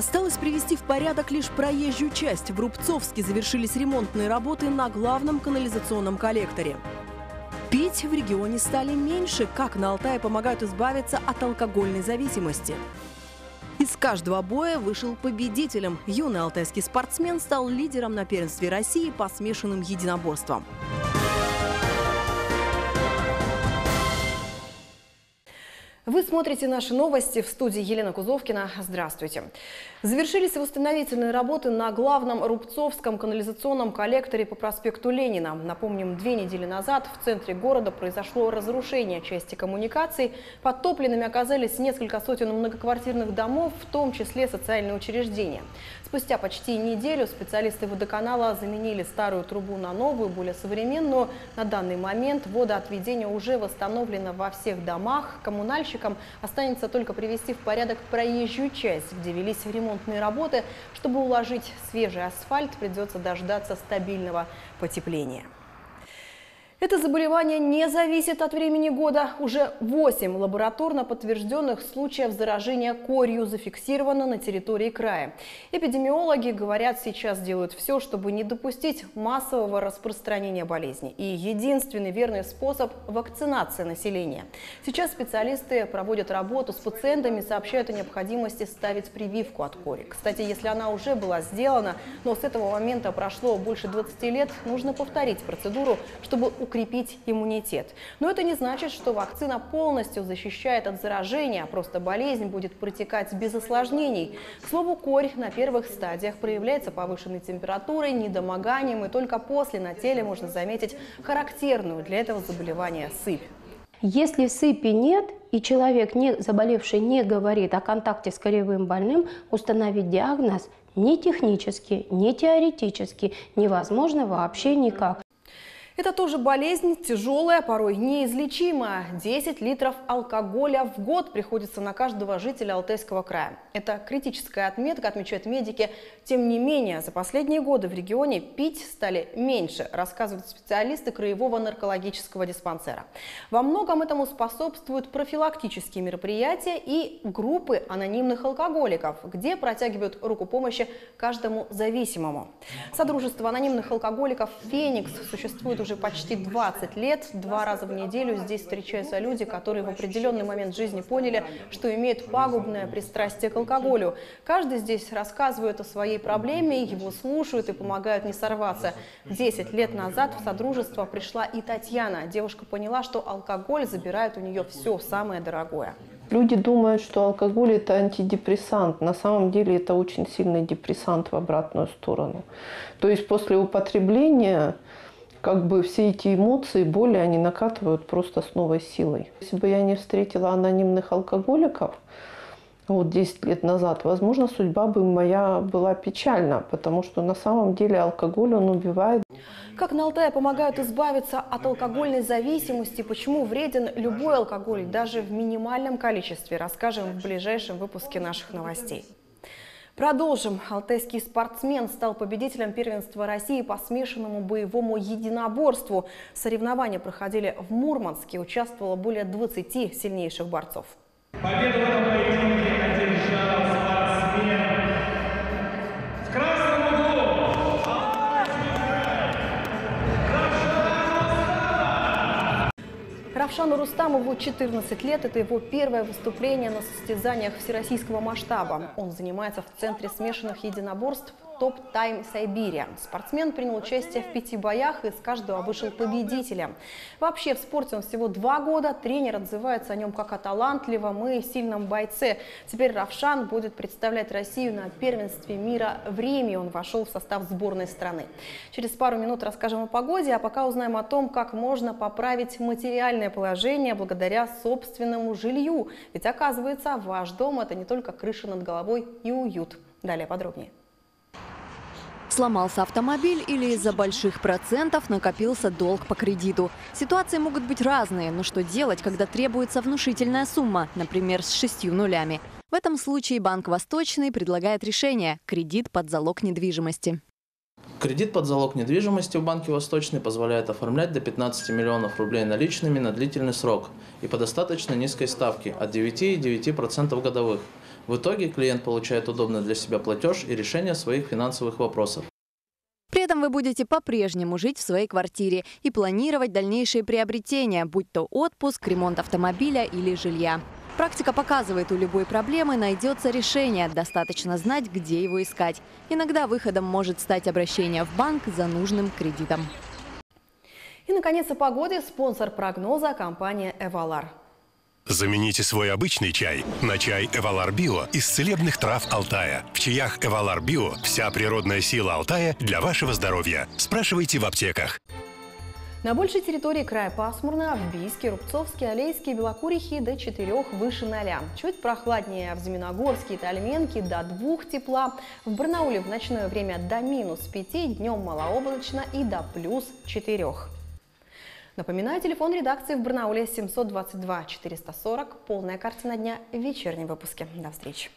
Осталось привести в порядок лишь проезжую часть. В Рубцовске завершились ремонтные работы на главном канализационном коллекторе. Пить в регионе стали меньше. Как на Алтае помогают избавиться от алкогольной зависимости? Из каждого боя вышел победителем. Юный алтайский спортсмен стал лидером на первенстве России по смешанным единоборствам. Вы смотрите наши новости в студии Елена Кузовкина. Здравствуйте. Завершились восстановительные работы на главном Рубцовском канализационном коллекторе по проспекту Ленина. Напомним, две недели назад в центре города произошло разрушение части коммуникаций. Подтопленными оказались несколько сотен многоквартирных домов, в том числе социальные учреждения. Спустя почти неделю специалисты водоканала заменили старую трубу на новую, более современную. На данный момент водоотведение уже восстановлено во всех домах. Коммунальщикам останется только привести в порядок проезжую часть, где велись ремонтные работы. Чтобы уложить свежий асфальт, придется дождаться стабильного потепления. Это заболевание не зависит от времени года. Уже 8 лабораторно подтвержденных случаев заражения корью зафиксировано на территории края. Эпидемиологи говорят, сейчас делают все, чтобы не допустить массового распространения болезни. И единственный верный способ – вакцинация населения. Сейчас специалисты проводят работу с пациентами, сообщают о необходимости ставить прививку от кори. Кстати, если она уже была сделана, но с этого момента прошло больше 20 лет, нужно повторить процедуру, чтобы укрепить иммунитет. Но это не значит, что вакцина полностью защищает от заражения, просто болезнь будет протекать без осложнений. К слову, корь на первых стадиях проявляется повышенной температурой, недомоганием, и только после на теле можно заметить характерную для этого заболевания сыпь. Если сыпи нет и человек, не, заболевший, не говорит о контакте с коревым больным, установить диагноз ни технически, ни теоретически невозможно вообще никак. Это тоже болезнь тяжелая, порой неизлечимая. 10 литров алкоголя в год приходится на каждого жителя Алтайского края. Это критическая отметка, отмечают медики. Тем не менее, за последние годы в регионе пить стали меньше, рассказывают специалисты Краевого наркологического диспансера. Во многом этому способствуют профилактические мероприятия и группы анонимных алкоголиков, где протягивают руку помощи каждому зависимому. Содружество анонимных алкоголиков «Феникс» существует уже уже почти 20 лет. Два раза в неделю здесь встречаются люди, которые в определенный момент жизни поняли, что имеют пагубное пристрастие к алкоголю. Каждый здесь рассказывает о своей проблеме, его слушают и помогают не сорваться. Десять лет назад в Содружество пришла и Татьяна. Девушка поняла, что алкоголь забирает у нее все самое дорогое. Люди думают, что алкоголь это антидепрессант. На самом деле это очень сильный депрессант в обратную сторону. То есть после употребления как бы все эти эмоции, боли, они накатывают просто с новой силой. Если бы я не встретила анонимных алкоголиков, вот 10 лет назад, возможно, судьба бы моя была печальна, потому что на самом деле алкоголь, он убивает. Как на Алтае помогают избавиться от алкогольной зависимости, почему вреден любой алкоголь, даже в минимальном количестве, расскажем в ближайшем выпуске наших новостей. Продолжим. Алтайский спортсмен стал победителем первенства России по смешанному боевому единоборству. Соревнования проходили в Мурманске. Участвовало более 20 сильнейших борцов. Победу в этом поединке Равшану Рустамову 14 лет. Это его первое выступление на состязаниях всероссийского масштаба. Он занимается в Центре смешанных единоборств Топ Тайм Сайбирия. Спортсмен принял участие в пяти боях и из каждого вышел победителем. Вообще в спорте он всего два года. Тренер отзывается о нем как о талантливом и сильном бойце. Теперь Равшан будет представлять Россию на первенстве мира в Риме. Он вошел в состав сборной страны. Через пару минут расскажем о погоде, а пока узнаем о том, как можно поправить материальное положение благодаря собственному жилью. Ведь оказывается, ваш дом – это не только крыша над головой и уют. Далее подробнее. Сломался автомобиль или из-за больших процентов накопился долг по кредиту. Ситуации могут быть разные, но что делать, когда требуется внушительная сумма, например, с шестью нулями? В этом случае Банк Восточный предлагает решение – кредит под залог недвижимости. Кредит под залог недвижимости в Банке Восточный позволяет оформлять до 15 миллионов рублей наличными на длительный срок и по достаточно низкой ставке от 9,9% годовых. В итоге клиент получает удобный для себя платеж и решение своих финансовых вопросов. При этом вы будете по-прежнему жить в своей квартире и планировать дальнейшие приобретения, будь то отпуск, ремонт автомобиля или жилья. Практика показывает, у любой проблемы найдется решение, достаточно знать, где его искать. Иногда выходом может стать обращение в банк за нужным кредитом. И, наконец, о погоде. Спонсор прогноза – компания «Эвалар». Замените свой обычный чай на чай Эвалар Био из целебных трав Алтая. В чаях Эвалар Био вся природная сила Алтая для вашего здоровья. Спрашивайте в аптеках. На большей территории края пасмурно, в Бийске, Рубцовске, Алейске, Белокурихе до 4 выше 0. Чуть прохладнее в Зиминогорске и Тальменке до 2 тепла. В Барнауле в ночное время до минус 5, днем малооблачно и до плюс 4. Напоминаю, телефон редакции в Барнауле 722 440. Полная картина дня в вечернем выпуске. До встречи.